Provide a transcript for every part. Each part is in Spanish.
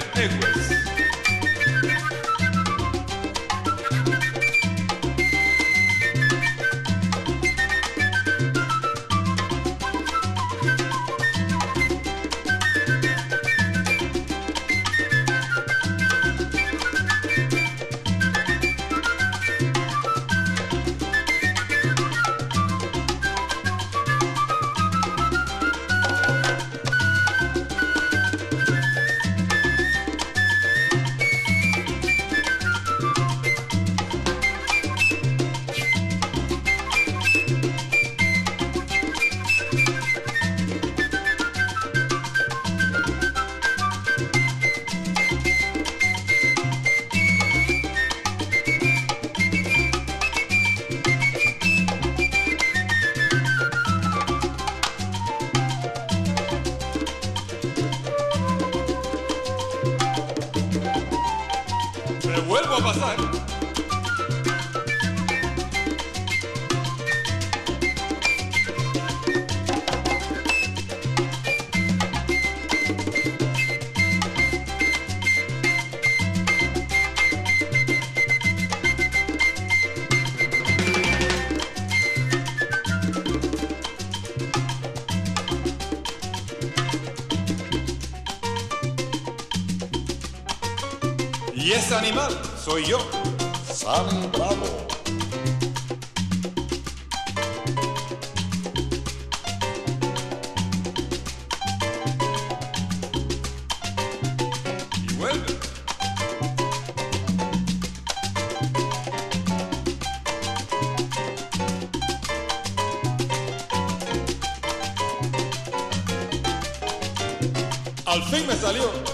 negras. Animal soy yo. Sammy Bravo. Y. Al fin me salió.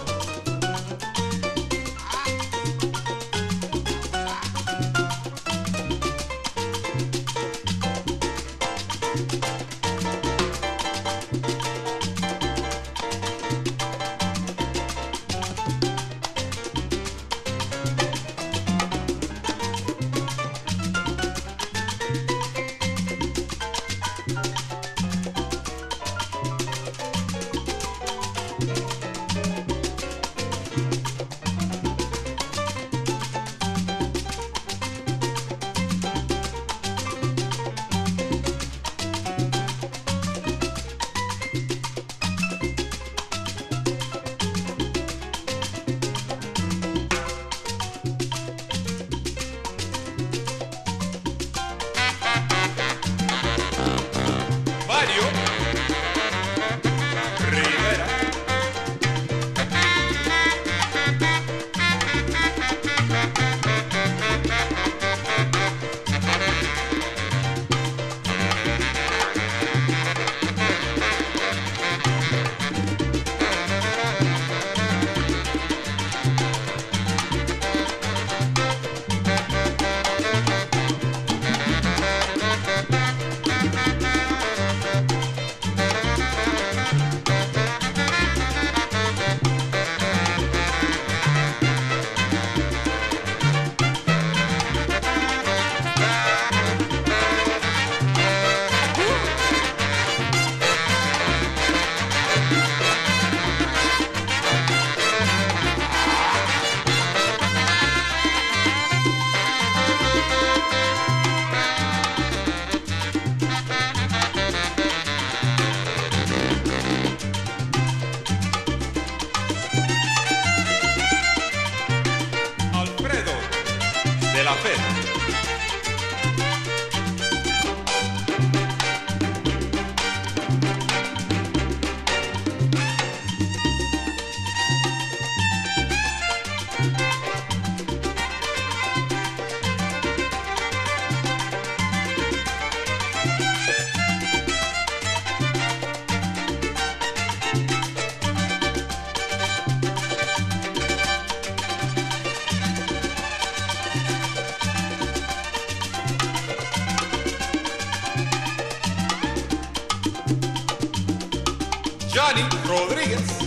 Johnny Rodríguez.